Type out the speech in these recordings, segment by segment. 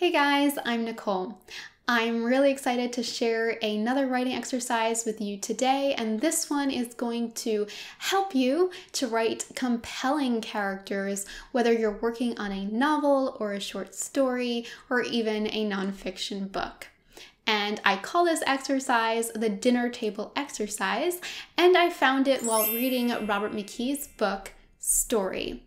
Hey guys, I'm Nicole. I'm really excited to share another writing exercise with you today, and this one is going to help you to write compelling characters, whether you're working on a novel or a short story or even a nonfiction book. And I call this exercise the dinner table exercise, and I found it while reading Robert McKee's book, Story.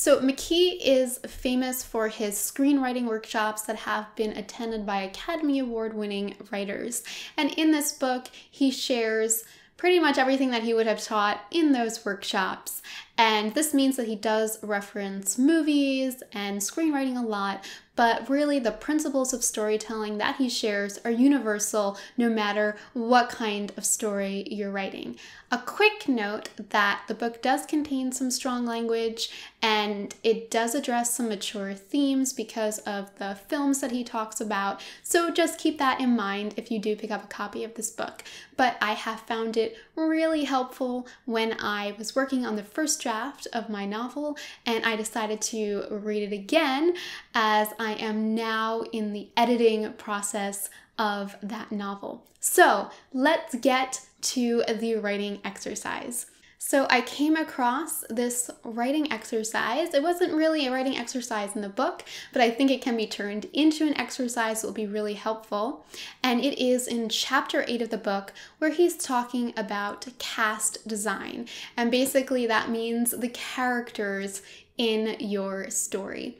So, McKee is famous for his screenwriting workshops that have been attended by Academy Award winning writers. And in this book, he shares pretty much everything that he would have taught in those workshops. And this means that he does reference movies and screenwriting a lot, but really the principles of storytelling that he shares are universal no matter what kind of story you're writing. A quick note that the book does contain some strong language and it does address some mature themes because of the films that he talks about. So just keep that in mind if you do pick up a copy of this book. But I have found it really helpful when I was working on the first draft of my novel and I decided to read it again as I am now in the editing process of that novel. So let's get to the writing exercise. So I came across this writing exercise. It wasn't really a writing exercise in the book, but I think it can be turned into an exercise that will be really helpful. And it is in chapter 8 of the book where he's talking about cast design. And basically that means the characters in your story.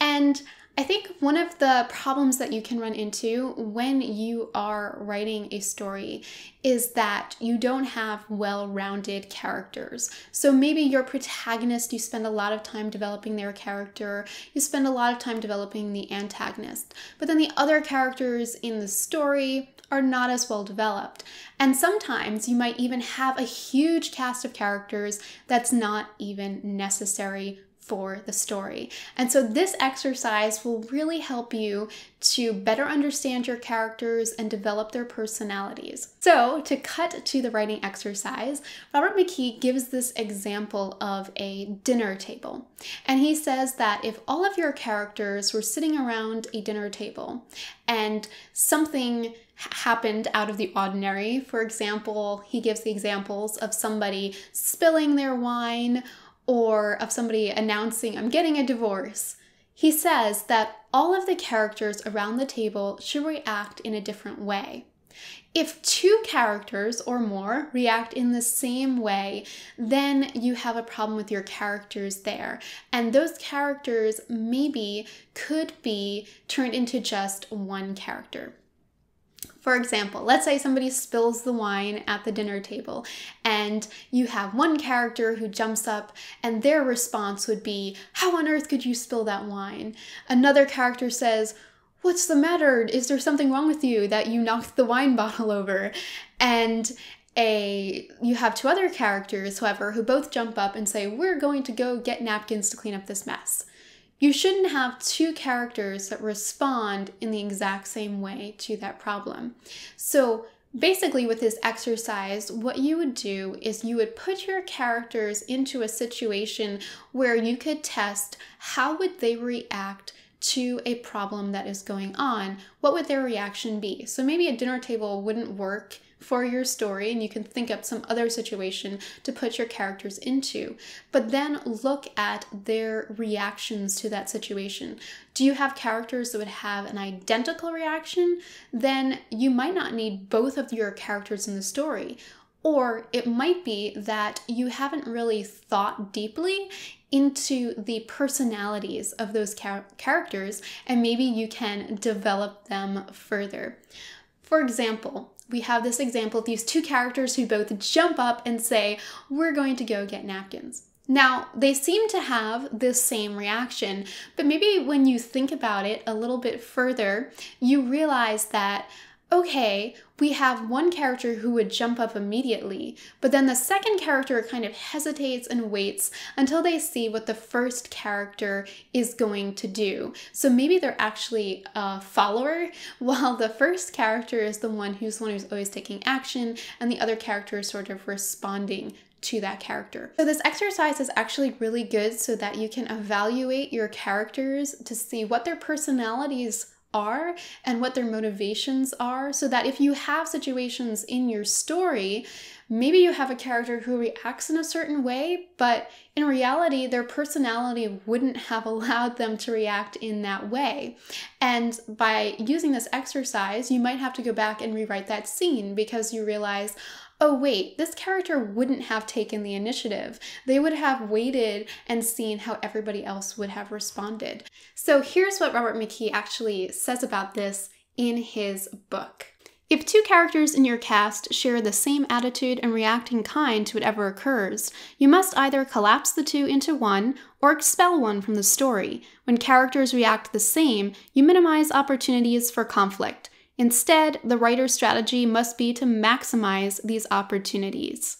And I think one of the problems that you can run into when you are writing a story is that you don't have well rounded characters. So maybe your protagonist, you spend a lot of time developing their character, you spend a lot of time developing the antagonist, but then the other characters in the story are not as well developed. And sometimes you might even have a huge cast of characters that's not even necessary for the story. And so this exercise will really help you to better understand your characters and develop their personalities. So, to cut to the writing exercise, Robert McKee gives this example of a dinner table. And he says that if all of your characters were sitting around a dinner table and something happened out of the ordinary. For example, he gives the examples of somebody spilling their wine or of somebody announcing, I'm getting a divorce, he says that all of the characters around the table should react in a different way. If two characters or more react in the same way, then you have a problem with your characters there. And those characters maybe could be turned into just one character. For example, let's say somebody spills the wine at the dinner table, and you have one character who jumps up, and their response would be, How on earth could you spill that wine? Another character says, What's the matter? Is there something wrong with you that you knocked the wine bottle over? And a you have two other characters, however, who both jump up and say, We're going to go get napkins to clean up this mess. You shouldn't have two characters that respond in the exact same way to that problem. So basically with this exercise, what you would do is you would put your characters into a situation where you could test how would they react to a problem that is going on, what would their reaction be? So maybe a dinner table wouldn't work for your story and you can think up some other situation to put your characters into. But then look at their reactions to that situation. Do you have characters that would have an identical reaction? Then you might not need both of your characters in the story. Or it might be that you haven't really thought deeply into the personalities of those char- characters, and maybe you can develop them further. For example, we have this example of these two characters who both jump up and say, We're going to go get napkins. Now, they seem to have the same reaction, but maybe when you think about it a little bit further, you realize that okay, we have one character who would jump up immediately, but then the second character kind of hesitates and waits until they see what the first character is going to do. So maybe they're actually a follower, while the first character is the one who's the one who's always taking action, and the other character is sort of responding to that character. So this exercise is actually really good so that you can evaluate your characters to see what their personalities are and what their motivations are, so that if you have situations in your story, maybe you have a character who reacts in a certain way, but in reality, their personality wouldn't have allowed them to react in that way. And by using this exercise, you might have to go back and rewrite that scene because you realize, oh, wait, this character wouldn't have taken the initiative. They would have waited and seen how everybody else would have responded. So here's what Robert McKee actually says about this in his book. If two characters in your cast share the same attitude and react in kind to whatever occurs, you must either collapse the two into one or expel one from the story. When characters react the same, you minimize opportunities for conflict. Instead, the writer's strategy must be to maximize these opportunities.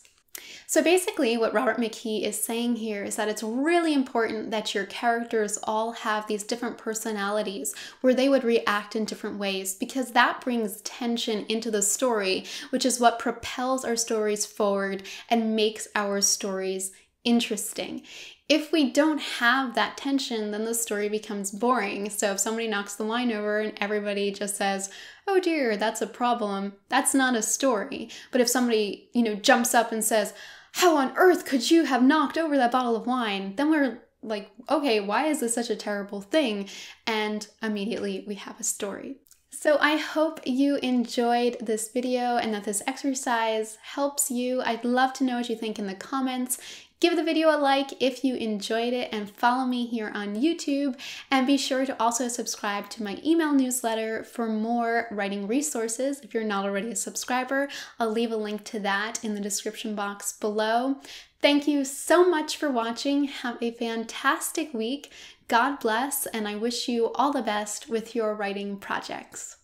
So basically, what Robert McKee is saying here is that it's really important that your characters all have these different personalities where they would react in different ways because that brings tension into the story, which is what propels our stories forward and makes our stories interesting. If we don't have that tension, then the story becomes boring. So if somebody knocks the wine over and everybody just says, oh dear, that's a problem, that's not a story. But if somebody, you know, jumps up and says, how on earth could you have knocked over that bottle of wine? Then we're like, okay, why is this such a terrible thing? And immediately we have a story. So I hope you enjoyed this video and that this exercise helps you. I'd love to know what you think in the comments. Give the video a like if you enjoyed it and follow me here on YouTube. And be sure to also subscribe to my email newsletter for more writing resources. If you're not already a subscriber, I'll leave a link to that in the description box below. Thank you so much for watching. Have a fantastic week. God bless, and I wish you all the best with your writing projects.